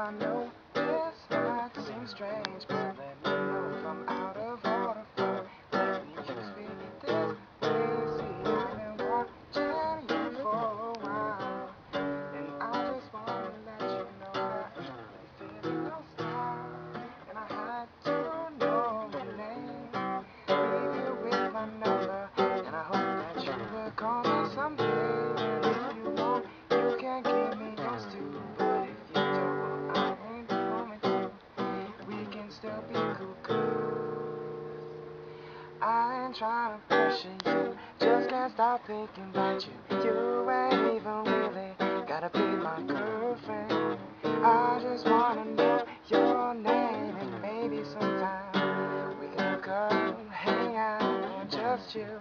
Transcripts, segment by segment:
I know this might seem strange, but let me know if I'm out of order for letting you speak this way. See, I've been watching you for a while, and I just wanna let you know that I'm feeling no and I had to know your name, leave you with my number, and I hope that you will call me someday. Still be cool, cool. I ain't trying to pressure you, just can't stop thinking about you. You ain't even really gotta be my girlfriend. I just wanna know your name, and maybe sometime we can up, hang out, just yeah.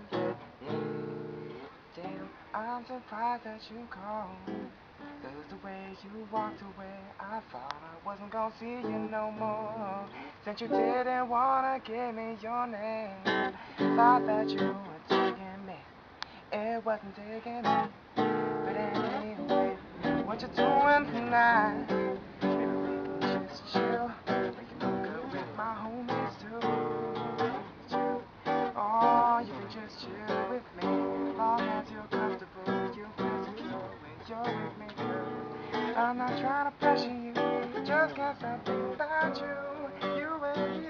Damn, I'm surprised that you called. Cause the way you walked away, I thought I wasn't gonna see you no more. Since you didn't wanna give me your name, thought that you were taking me. It wasn't taking me. But anyway, what you doing tonight? Maybe we can just chill. We can hook up with my homies too. Oh, you can just chill with me. Long as you're comfortable, you you're with me too. I'm not trying to pressure you, just can't stop think about you. You and me.